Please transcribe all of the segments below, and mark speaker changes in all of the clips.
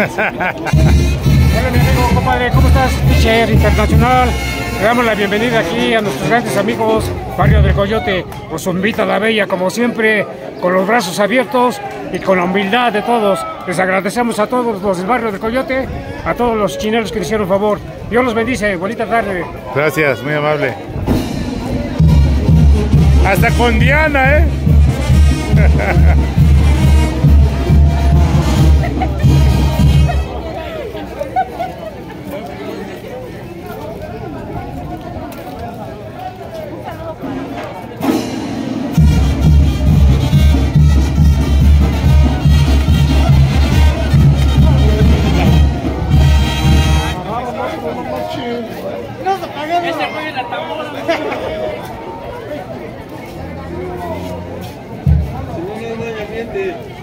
Speaker 1: Hola mi amigo, compadre, ¿cómo estás? Teacher Internacional. Le damos la bienvenida aquí a nuestros grandes amigos, Barrio del Coyote. Os invita la Bella, como siempre, con los brazos abiertos y con la humildad de todos. Les agradecemos a todos los del Barrio del Coyote, a todos los chineros que le hicieron favor. Dios los bendice, bonita tarde.
Speaker 2: Gracias, muy amable. Hasta con Diana, ¿eh? て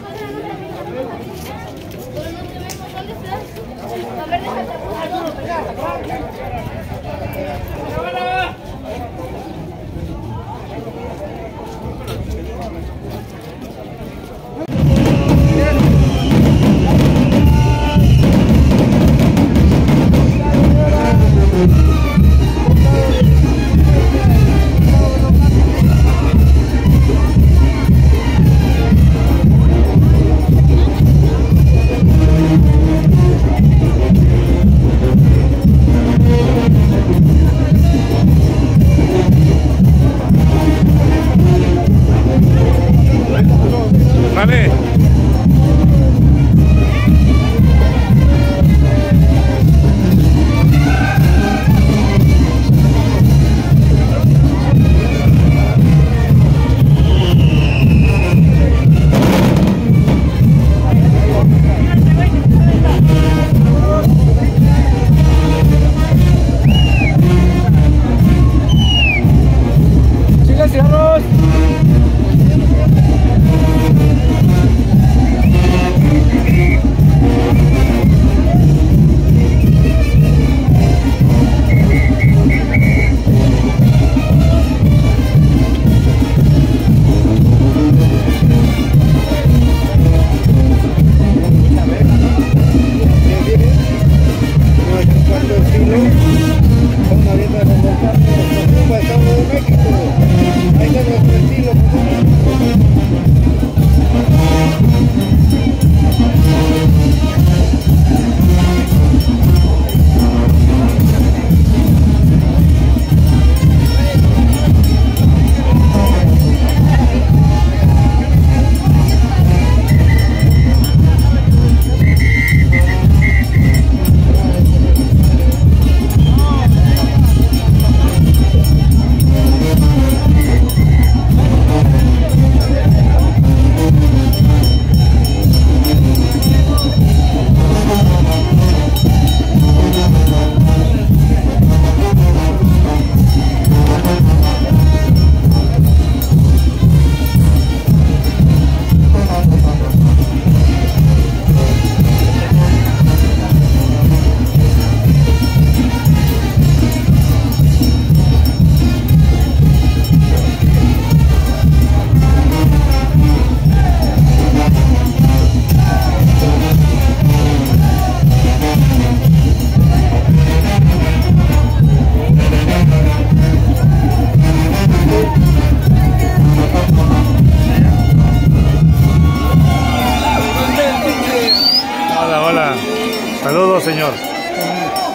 Speaker 2: señor. ¿Cuánto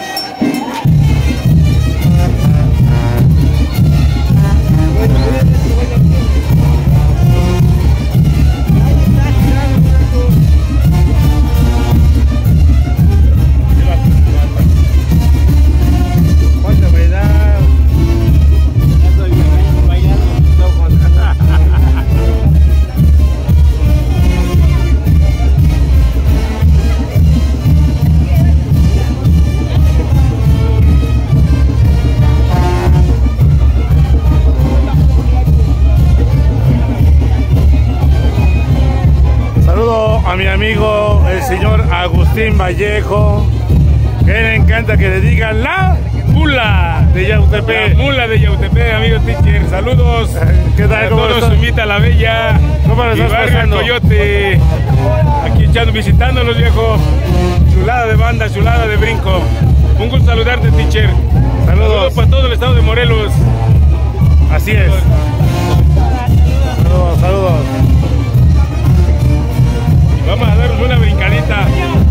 Speaker 2: el señor Agustín Vallejo, que le encanta que le digan la mula de
Speaker 1: La
Speaker 2: Yautepec.
Speaker 1: mula de Yautepec, amigo teacher. Saludos.
Speaker 2: ¿Qué tal?
Speaker 1: A
Speaker 2: ¿Cómo
Speaker 1: todos,
Speaker 2: estás?
Speaker 1: invita a la Bella.
Speaker 2: ¿Cómo la
Speaker 1: y
Speaker 2: estás?
Speaker 1: Coyote. Aquí echando, visitándolos, viejo.
Speaker 3: Chulada de banda, chulada de brinco. Un gusto saludarte, teacher.
Speaker 2: Saludos.
Speaker 3: Saludos para todo el estado de Morelos.
Speaker 2: Así es.
Speaker 3: Vamos a darnos una brincadita.